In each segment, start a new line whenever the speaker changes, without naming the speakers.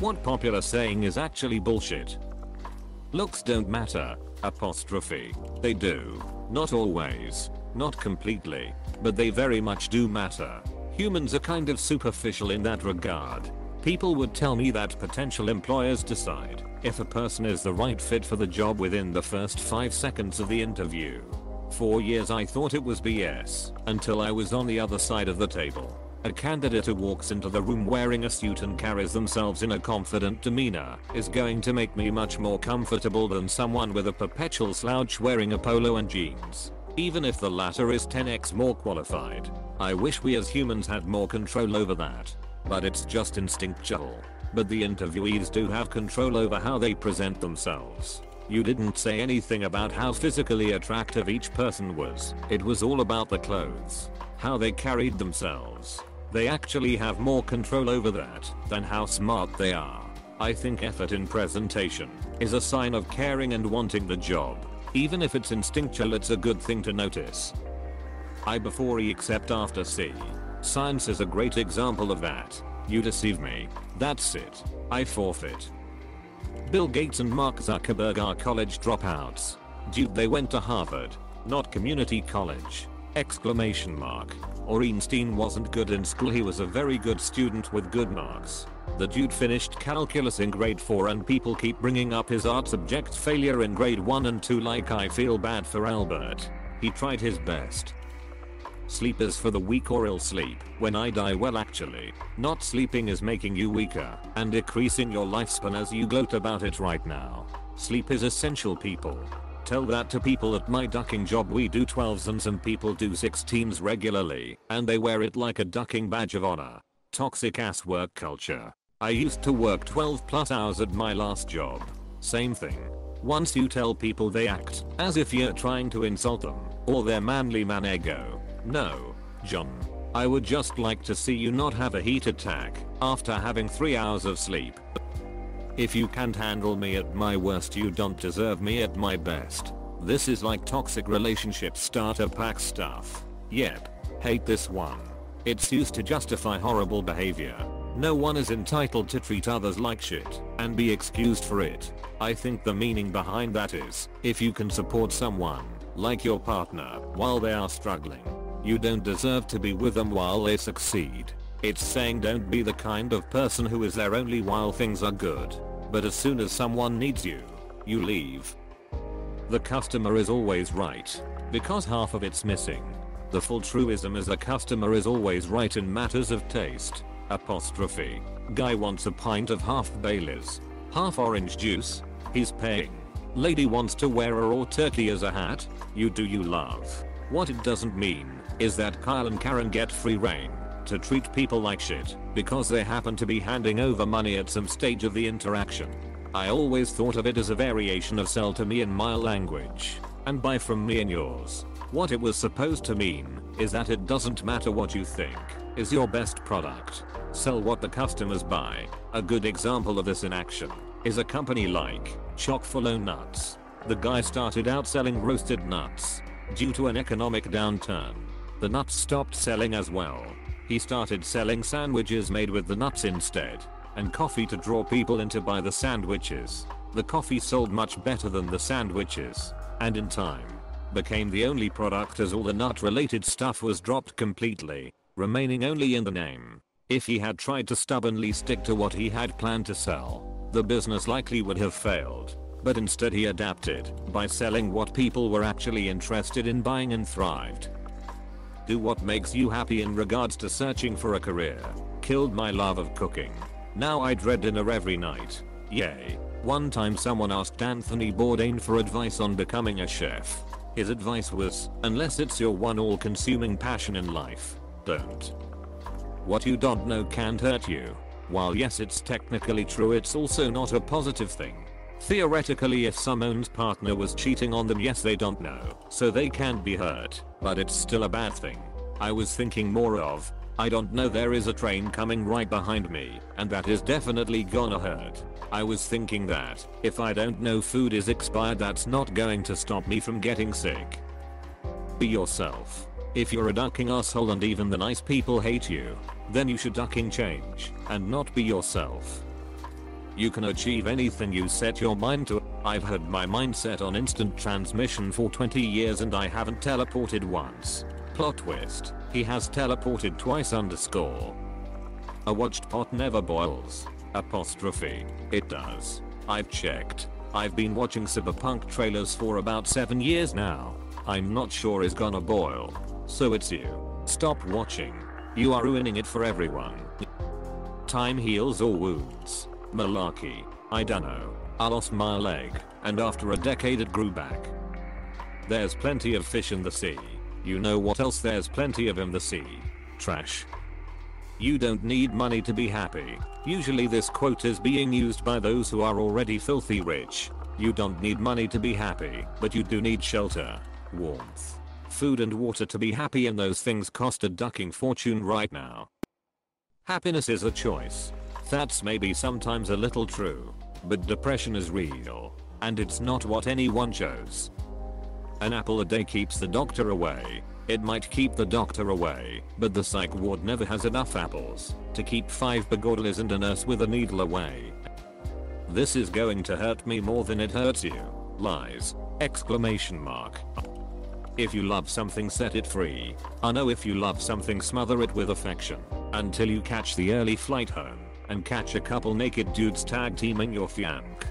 What popular saying is actually bullshit? Looks don't matter, apostrophe. They do. Not always. Not completely. But they very much do matter. Humans are kind of superficial in that regard. People would tell me that potential employers decide if a person is the right fit for the job within the first 5 seconds of the interview. For years I thought it was BS until I was on the other side of the table. A candidate who walks into the room wearing a suit and carries themselves in a confident demeanor is going to make me much more comfortable than someone with a perpetual slouch wearing a polo and jeans. Even if the latter is 10x more qualified. I wish we as humans had more control over that. But it's just instinctual. But the interviewees do have control over how they present themselves. You didn't say anything about how physically attractive each person was. It was all about the clothes. How they carried themselves. They actually have more control over that than how smart they are. I think effort in presentation is a sign of caring and wanting the job. Even if it's instinctual it's a good thing to notice. I before E except after C. Science is a great example of that. You deceive me. That's it. I forfeit. Bill Gates and Mark Zuckerberg are college dropouts. Dude they went to Harvard, not community college. Exclamation mark. Or Einstein wasn't good in school he was a very good student with good marks. The dude finished calculus in grade 4 and people keep bringing up his art subject failure in grade 1 and 2 like I feel bad for Albert. He tried his best. Sleep is for the weak or ill sleep. When I die well actually, not sleeping is making you weaker and decreasing your lifespan as you gloat about it right now. Sleep is essential people. Tell that to people at my ducking job we do 12s and some people do 16s regularly and they wear it like a ducking badge of honor. Toxic ass work culture. I used to work 12 plus hours at my last job. Same thing. Once you tell people they act as if you're trying to insult them or their manly man ego. No, John. I would just like to see you not have a heat attack after having 3 hours of sleep. If you can't handle me at my worst you don't deserve me at my best. This is like toxic relationship starter pack stuff. Yep. Hate this one. It's used to justify horrible behavior. No one is entitled to treat others like shit and be excused for it. I think the meaning behind that is, if you can support someone, like your partner, while they are struggling, you don't deserve to be with them while they succeed. It's saying don't be the kind of person who is there only while things are good. But as soon as someone needs you, you leave. The customer is always right. Because half of it's missing. The full truism is a customer is always right in matters of taste. Apostrophe. Guy wants a pint of half Baileys. Half orange juice. He's paying. Lady wants to wear a raw turkey as a hat. You do you love. What it doesn't mean is that Kyle and Karen get free reign to treat people like shit because they happen to be handing over money at some stage of the interaction. I always thought of it as a variation of sell to me in my language and buy from me in yours. What it was supposed to mean is that it doesn't matter what you think is your best product. Sell what the customers buy. A good example of this in action is a company like Chock-full O Nuts. The guy started out selling roasted nuts. Due to an economic downturn, the nuts stopped selling as well. He started selling sandwiches made with the nuts instead, and coffee to draw people in to buy the sandwiches. The coffee sold much better than the sandwiches, and in time, became the only product as all the nut related stuff was dropped completely, remaining only in the name. If he had tried to stubbornly stick to what he had planned to sell, the business likely would have failed. But instead he adapted by selling what people were actually interested in buying and thrived. Do what makes you happy in regards to searching for a career. Killed my love of cooking. Now I dread dinner every night. Yay. One time someone asked Anthony Bourdain for advice on becoming a chef. His advice was, unless it's your one all consuming passion in life, don't. What you don't know can't hurt you. While yes it's technically true it's also not a positive thing. Theoretically if someone's partner was cheating on them yes they don't know, so they can't be hurt, but it's still a bad thing. I was thinking more of, I don't know there is a train coming right behind me, and that is definitely gonna hurt. I was thinking that, if I don't know food is expired that's not going to stop me from getting sick. Be yourself. If you're a ducking asshole and even the nice people hate you, then you should ducking change and not be yourself. You can achieve anything you set your mind to. I've had my mindset on instant transmission for 20 years and I haven't teleported once. Plot twist. He has teleported twice underscore. A watched pot never boils. Apostrophe. It does. I've checked. I've been watching cyberpunk trailers for about 7 years now. I'm not sure is gonna boil. So it's you. Stop watching. You are ruining it for everyone. Time heals all wounds. Malarkey. I dunno. I lost my leg, and after a decade it grew back. There's plenty of fish in the sea. You know what else there's plenty of in the sea? Trash. You don't need money to be happy. Usually this quote is being used by those who are already filthy rich. You don't need money to be happy, but you do need shelter, warmth, food and water to be happy and those things cost a ducking fortune right now. Happiness is a choice. That's maybe sometimes a little true. But depression is real. And it's not what anyone chose. An apple a day keeps the doctor away. It might keep the doctor away, but the psych ward never has enough apples to keep 5 begorlies and a nurse with a needle away. This is going to hurt me more than it hurts you. Lies. Exclamation mark. If you love something set it free. I know if you love something smother it with affection. Until you catch the early flight home and catch a couple naked dudes tag teaming your fianc.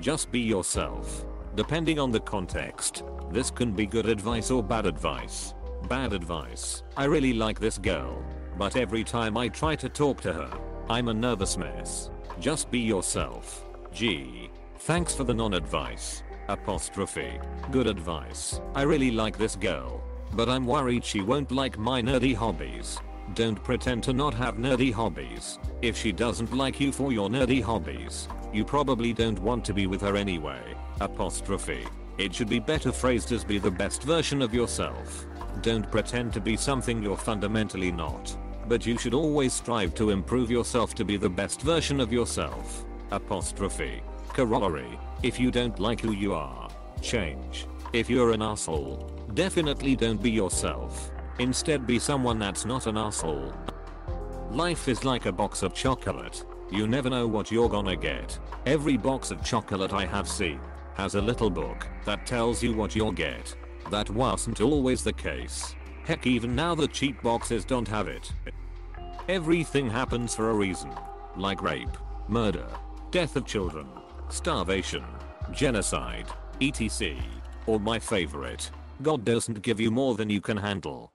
Just be yourself. Depending on the context, this can be good advice or bad advice. Bad advice. I really like this girl, but every time I try to talk to her, I'm a nervous mess. Just be yourself. Gee. Thanks for the non-advice. Apostrophe. Good advice. I really like this girl, but I'm worried she won't like my nerdy hobbies. Don't pretend to not have nerdy hobbies. If she doesn't like you for your nerdy hobbies, you probably don't want to be with her anyway. Apostrophe. It should be better phrased as be the best version of yourself. Don't pretend to be something you're fundamentally not. But you should always strive to improve yourself to be the best version of yourself. Apostrophe. Corollary. If you don't like who you are, change. If you're an asshole, definitely don't be yourself. Instead be someone that's not an asshole. Life is like a box of chocolate. You never know what you're gonna get. Every box of chocolate I have seen has a little book that tells you what you'll get. That wasn't always the case. Heck even now the cheap boxes don't have it. Everything happens for a reason. Like rape, murder, death of children, starvation, genocide, etc. Or my favorite, God doesn't give you more than you can handle.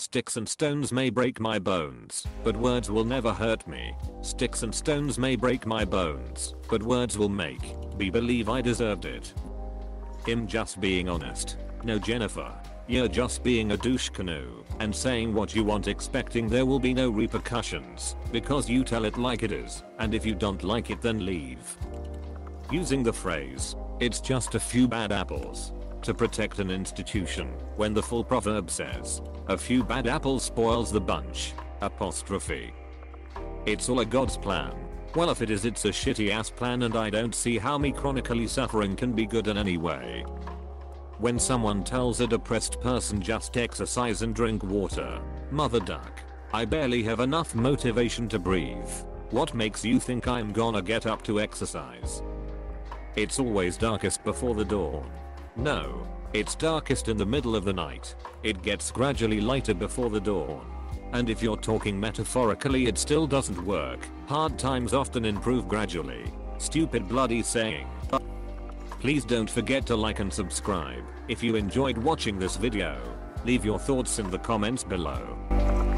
Sticks and stones may break my bones, but words will never hurt me. Sticks and stones may break my bones, but words will make me believe I deserved it. Him just being honest. No Jennifer. You're just being a douche canoe and saying what you want expecting there will be no repercussions because you tell it like it is and if you don't like it then leave. Using the phrase, it's just a few bad apples to protect an institution when the full proverb says, a few bad apples spoils the bunch. Apostrophe. It's all a god's plan. Well if it is it's a shitty ass plan and I don't see how me chronically suffering can be good in any way. When someone tells a depressed person just exercise and drink water, mother duck. I barely have enough motivation to breathe. What makes you think I'm gonna get up to exercise? It's always darkest before the dawn. No, it's darkest in the middle of the night. It gets gradually lighter before the dawn. And if you're talking metaphorically it still doesn't work. Hard times often improve gradually. Stupid bloody saying. Please don't forget to like and subscribe if you enjoyed watching this video. Leave your thoughts in the comments below.